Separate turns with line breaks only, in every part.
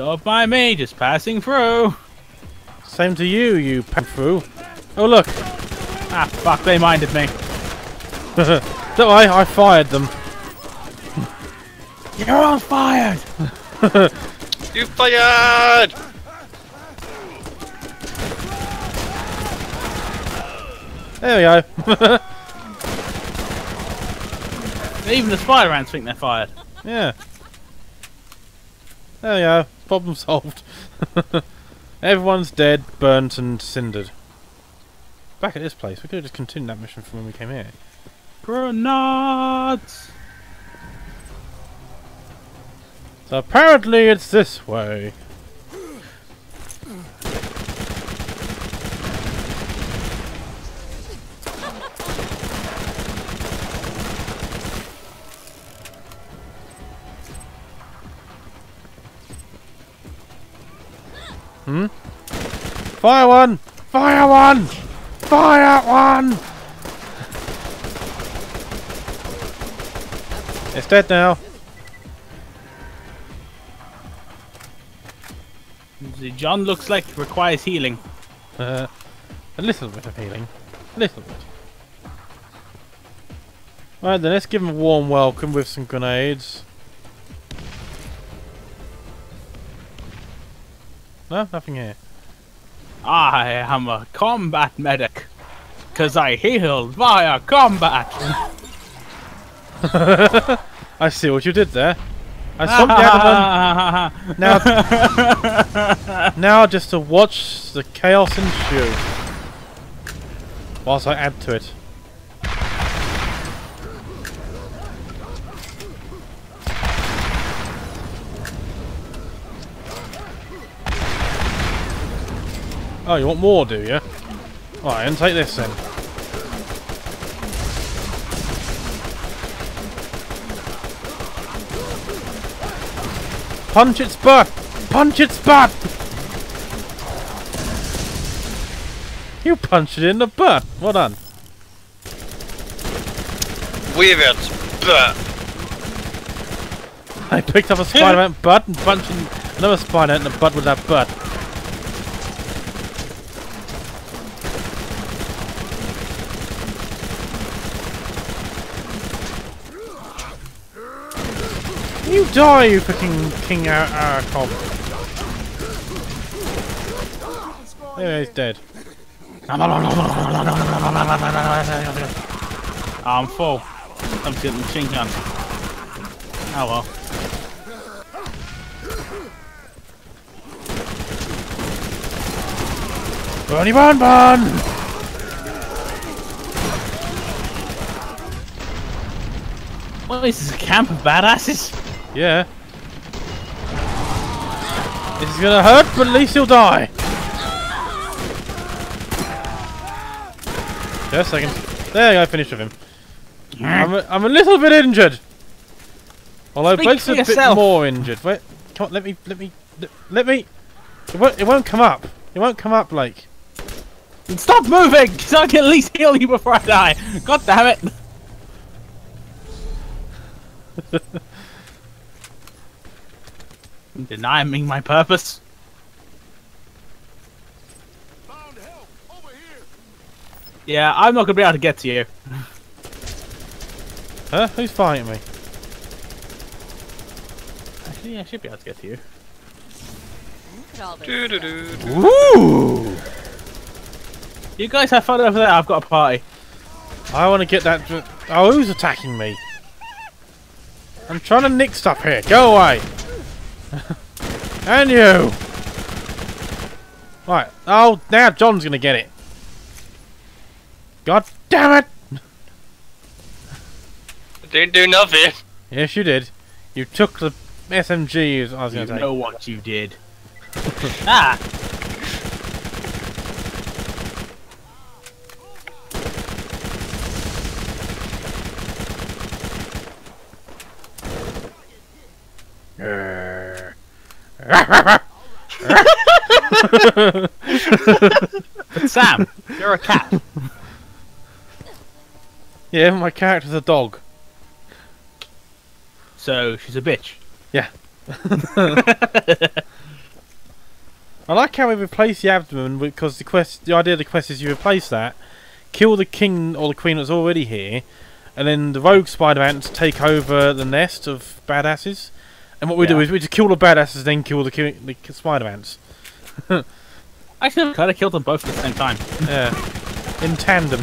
Don't mind me, just passing through.
Same to you, you panthu. Oh look!
Ah, fuck, they minded me.
Don't worry, I fired them.
You're all fired!
You fired!
There we go.
Even the spider ants think they're fired.
yeah. There we go. Problem solved. Everyone's dead, burnt, and cindered. Back at this place, we could have just continued that mission from when we came here.
Grenades!
So apparently it's this way. Fire one! Fire one! Fire one! It's dead now.
The John looks like it requires healing.
Uh, a little bit of healing. A little bit. Right then, let's give him a warm welcome with some grenades. No, nothing here.
I am a combat medic. Cause I healed via combat.
I see what you did there. I stomped you out of one. Now, now just to watch the chaos ensue. Whilst I add to it. Oh, you want more, do you? Alright, and take this then. Punch its butt! Punch its butt! You punched it in the butt. Well done.
With it! But
I picked up a Spider-Man butt and punched another Spider in the butt with that butt. You die, you fucking King uh, uh, Ar. There, he's dead.
Ah, I'm full. I'm getting the machine gun. Oh well.
Burny Bun!
Well, this is a camp of badasses.
Yeah. This is gonna hurt, but at least he'll die. Just a second. There I go, finished with him. I'm a, I'm a little bit injured. Although
Speak
Blake's a bit more injured. Wait, come on, let me, let me, let, let me. It won't, it won't come up. It won't come up, Blake.
Stop moving, so I can at least heal you before I die. God damn it. Deny me my purpose. Yeah, I'm not gonna be able to get to you.
Huh? Who's fighting me?
Actually, I should be able to get to you.
doo doo doo.
Ooh! You guys have fun over there. I've got a party.
I want to get that. Oh, who's attacking me? I'm trying to nick stuff here. Go away. and you. Right. Oh, now John's gonna get it. God damn it!
I Didn't do nothing.
Yes, you did. You took the SMG. as I was
You
gonna say.
know what you did. ah! Sam, you're a cat.
Yeah, my character's a dog.
So she's a bitch.
Yeah. I like how we replace the abdomen because the quest, the idea of the quest is you replace that, kill the king or the queen that's already here, and then the rogue spider ants take over the nest of badasses. And what we do is we just kill the badasses, and then kill the, ki- the ki- spider ants.
Actually, I could have killed them both at the same time.
Yeah, in tandem.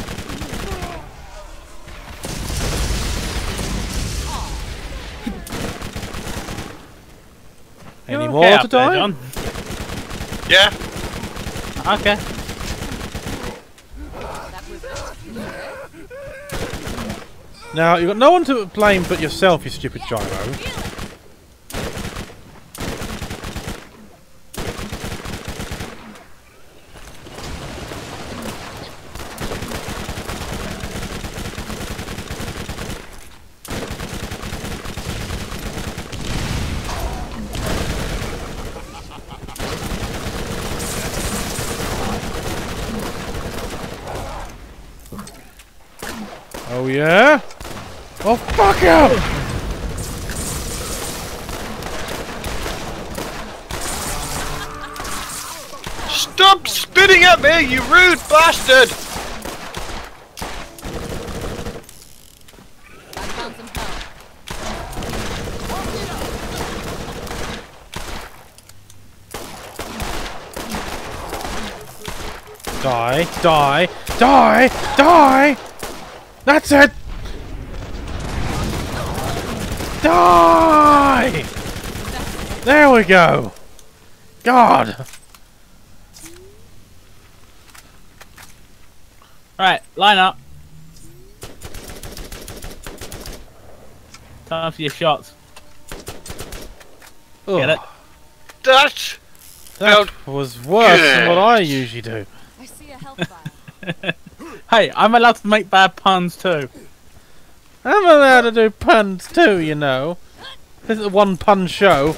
Any
You
more to
up there.
Yeah.
Okay.
Now you've got no one to blame but yourself, you stupid gyro. Oh yeah? Oh fuck you!
Stop spitting at me, you rude bastard!
I found some help.
Die, die, die, die! That's it! Die! There we go! God!
Right, line up. Time for your shots. Get it?
Ugh,
That
That was worse than what I usually do.
I see a health vial.
Hey, I'm allowed to make bad puns too.
I'm allowed to do puns too, you know. This is a one pun show.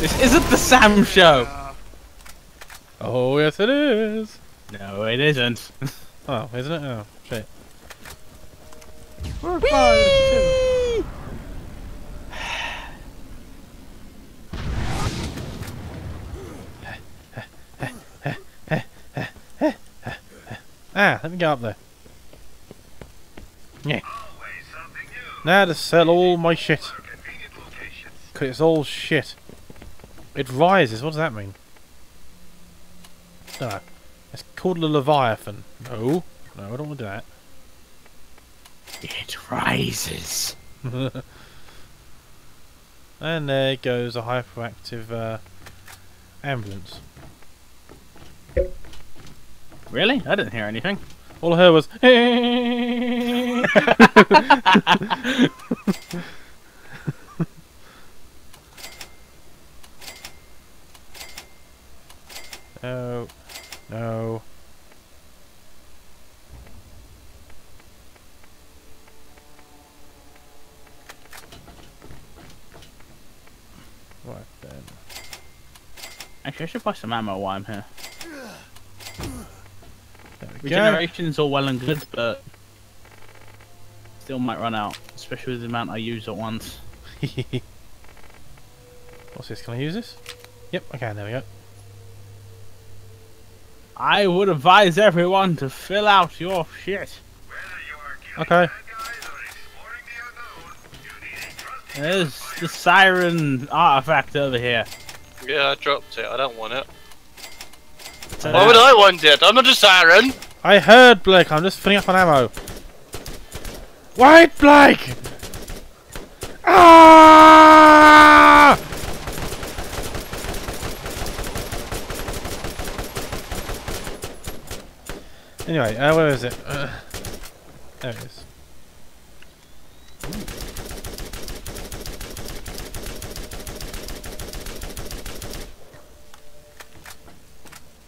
This isn't the Sam show.
Oh, yes it is.
No, it isn't.
Oh, isn't it? Oh, shit. Ah, let me go up there. Yeah. Now to sell all my shit. Cause it's all shit. It rises, what does that mean? No. It's called the Leviathan. No. No, I don't want to do that.
It rises.
And there goes a hyperactive uh, ambulance.
Really? I didn't hear anything.
All I heard was. no. No. Right then.
Actually, I should buy some ammo while I'm here.
There we go.
Regeneration's all well and good, but still might run out, especially with the amount I use at once.
What's this? Can I use this? Yep, I can. There we go.
I would advise everyone to fill out your shit.
Okay.
There's the siren artifact over here.
Yeah, I dropped it. I don't want it.
So
Why would I want it? I'm not a siren.
I heard Blake. I'm just filling up on ammo. Wait, Blake! Ah! Anyway, uh, where is it? Uh, there it is.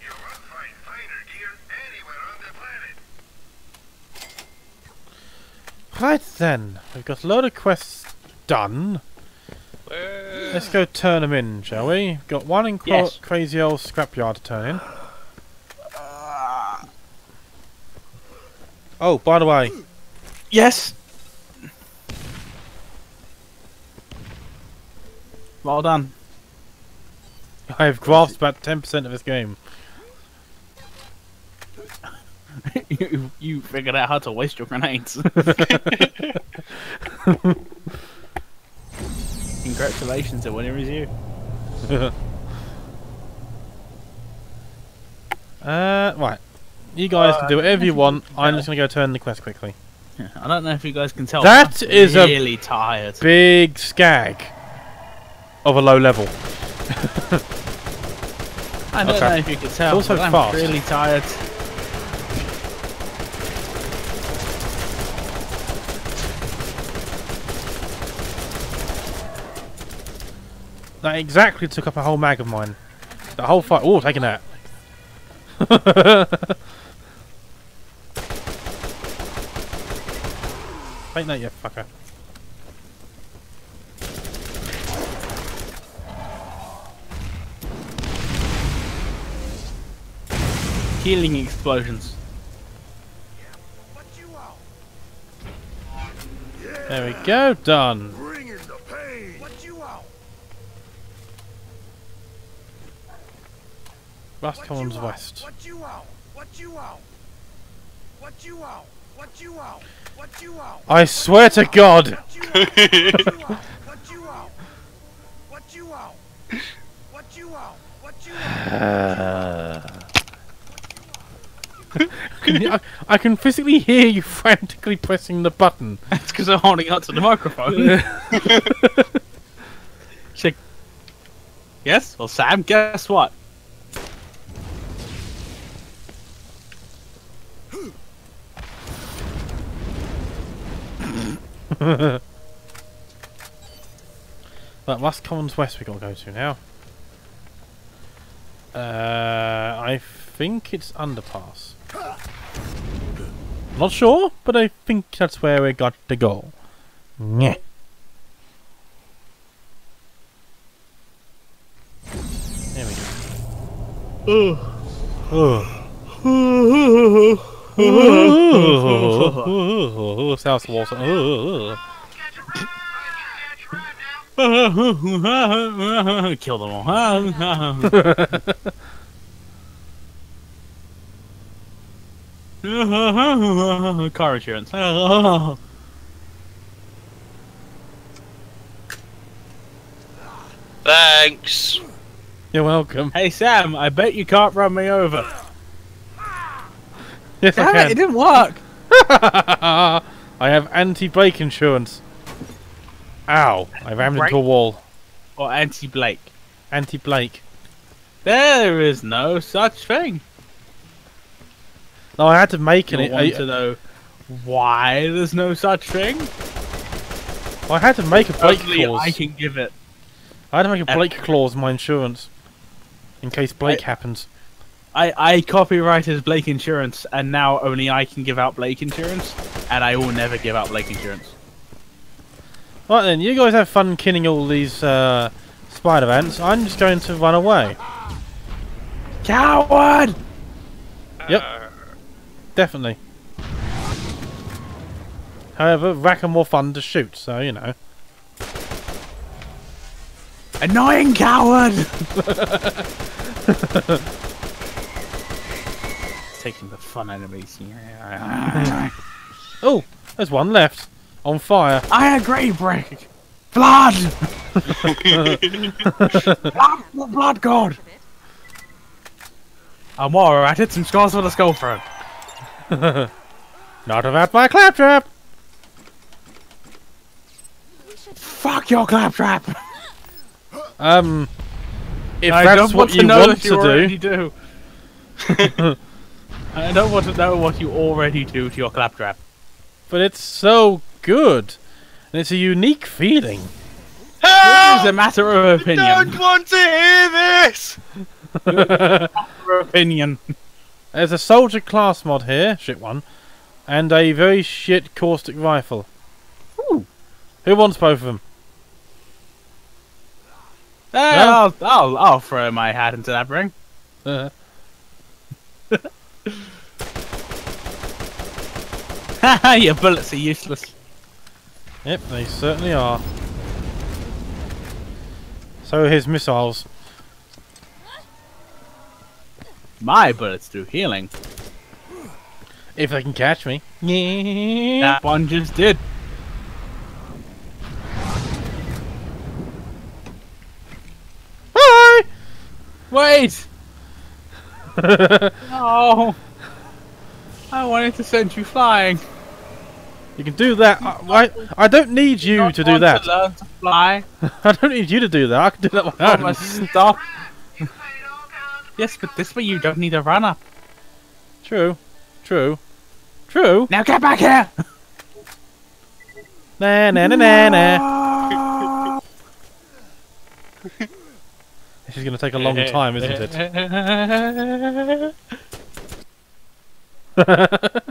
You won't find finer gear anywhere on the planet.
Right then, we've got a load of quests done. Let's go turn them in, shall we? Got one in
Yes.
Crazy Earl's Scrapyard to turn in. Oh, by the way,
Yes. Well done.
I have grasped about 10% of this game.
You, you figured out how to waste your grenades. Congratulations, the winner is you.
Uh, right. You guys can do whatever you want. I'm just gonna go turn the quest quickly.
I don't know if you guys can tell.
That is but a
really tired.
Big skag of a low level.
I don't
okay.
know if you can tell.
also
but I'm
fast.
really tired.
That exactly took up a whole mag of mine. The whole fight. Oh, taking that. Take that, you fucker.
Healing explosions.
What you want?
There we go, done.
Bring in the pain. What you want?
Rust
What
Commons? West.
What you want? What you want? What you want? What you want? What you want?
I swear to God!
What you want? What you want? What you want? What you want? What you want?
Can you- I, I can physically hear you frantically pressing the button.
That's because I'm holding up to the microphone. Shake. Yes? Well, Sam, guess what?
But last Commons West we gotta go to now. Uh, I think it's underpass. Not sure, but I think that's where we got to go. Yeah. There we go. Oh. South Walls. Oh.
Kill them all. Car insurance.
Thanks.
You're welcome.
Hey Sam, I bet you can't run me over.
Yes,
Damn
I
it, it didn't work.
I have anti-brake insurance. Ow! I rammed
Brake?
into a wall.
Or anti Blake.
Anti-Blake.
There is no such thing.
No, I had to make
You
an.
want
I,
to know why there's no such thing?
I had to make a Blake
Only
clause.
I can give it.
I had to make a Blake clause in my insurance. In case Blake happens.
I, I copyrighted Blake Insurance, and now only I can give out Blake Insurance, and I will never give out Blake Insurance.
Right then, you guys have fun killing all these uh, spider ants. I'm just going to run away.
Coward!
Yep. Definitely. However, rakk are more fun to shoot, so you know.
Annoying coward! Taking the fun enemies.
Oh, there's one left. On fire.
I agree, Brick! Blood! blood! Blood God! I'm more at it, some scores for the skull throw.
Not about my claptrap!
Fuck your claptrap!
Um, if
I
that's
don't
what
want
you
to know
want
that you
to do,
do. I don't want to know what you already do to your claptrap.
but it's so good, and it's a unique feeling.
It's a matter of opinion.
Don't want to hear this.
Matter of opinion.
There's a soldier class mod here, shit one, and a very shit caustic rifle.
Ooh.
Who wants both of them?
Eh, I'll, I'll, I'll throw my hat into that ring.
Uh,
Haha, your bullets are useless.
yep, they certainly are. So are his missiles.
My bullets do healing.
If they can catch me.
That one just did.
Hi!
Wait! no! I wanted to send you flying.
You can do that. I, I, I don't need you
Not
to do that.
To learn to fly.
I don't need you to do that. I can do that on my own.
stop. yes, but this way you don't need a run up.
True. True. True.
Now get back here!
Na na na na na. This is going to take a long time, isn't it?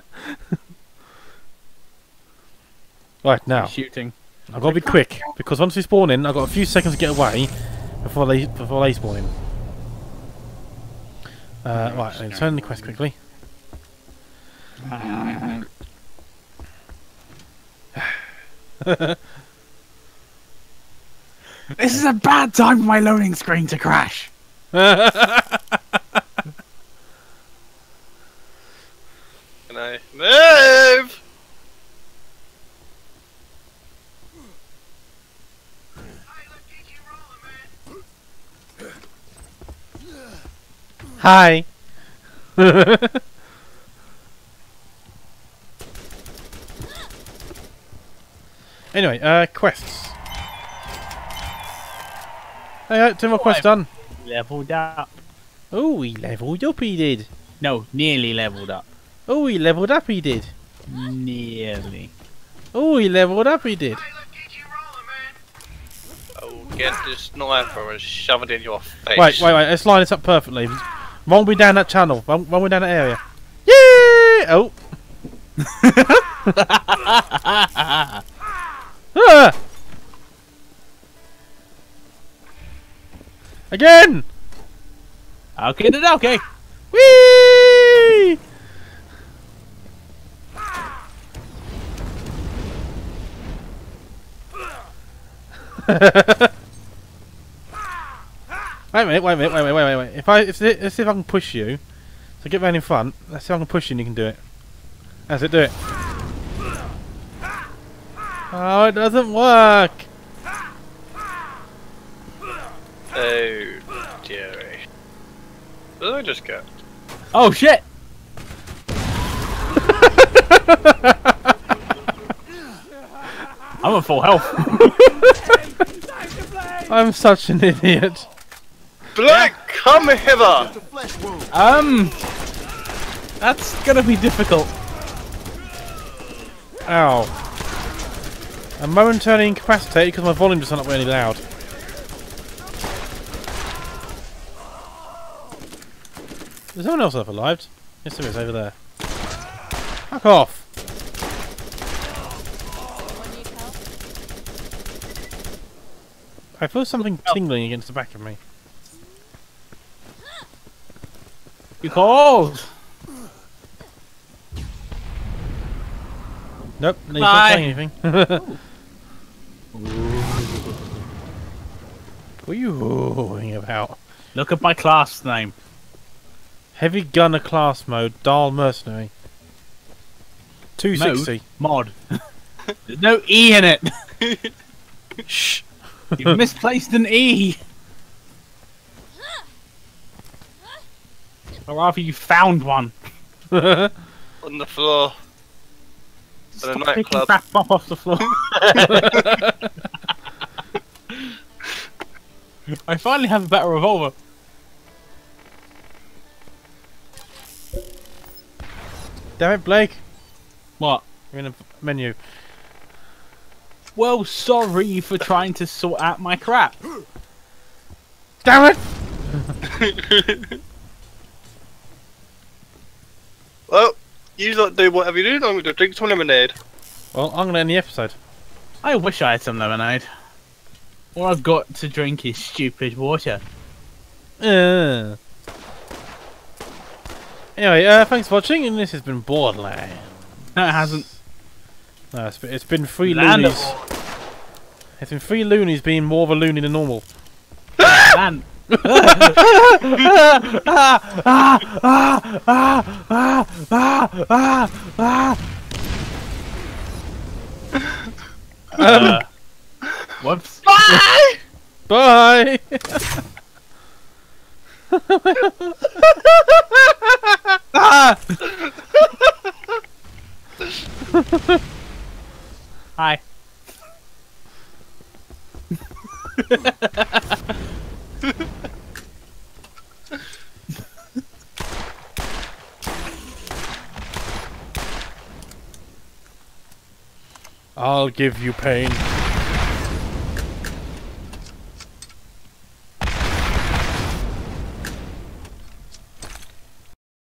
right now,
Shooting.
I've got to be quick because once we spawn in, I've got a few seconds to get away before they before they spawn in. Uh, right, then turn the quest quickly.
This is a bad time for my loading screen to crash.
Can I move?
Hi. anyway, uh, quests. Hey, uh, two more quests done.
Leveled up.
Oh, he leveled up, he did.
No, nearly leveled up.
Oh, he leveled up, he did.
Nearly.
Oh, he leveled up, he did.
Oh, get this sniper and shove it in your face.
Wait, wait, wait. Let's line this up perfectly. Run me down that channel. Run, run me down that area. Yeah! Oh. Ah! Again!
Okay, then okay.
Whee! wait a minute, wait a minute, wait, wait, wait, wait, wait. If I, if, let's see if I can push you. So get round in front. Let's see if I can push you and you can do it. How's it do it? Oh, it doesn't work.
Oh, dearie. What did I just get?
Oh shit! I'm at full health.
I'm such an idiot.
Black, come hither!
Um, that's gonna be difficult.
Ow. I'm momentarily incapacitated because my volume just not up really loud. Is someone else left alive? Yes, there is, over there. Fuck off!
Anyone need help?
I feel something oh. tingling against the back of me.
Because
Nope, no,
Bye.
not saying anything. what are you oohing about?
look at my class name.
Heavy gunner class mode, Dial Mercenary. 260.
Mod. There's no E in it.
Shh!
You've misplaced an E. Or rather, you found one.
On the floor. At a
Stop picking
nightclub.
crap up off the floor. I finally have a better revolver.
Damn it, Blake!
What?
You're in a menu.
Well, sorry for trying to sort out my crap.
Damn it!
well, you lot do whatever you do, I'm going to drink some lemonade.
Well, I'm gonna end the episode.
I wish I had some lemonade. All I've got to drink is stupid water.
Uh. Anyway, uh, thanks for watching, and this has been Borderlands.
No, it hasn't.
No, it's been, it's been three
Land
loonies. It's been three loonies being more of a loony than normal.
Land. um, whoops. Bye!
Bye!
Hi.
I'll give you pain.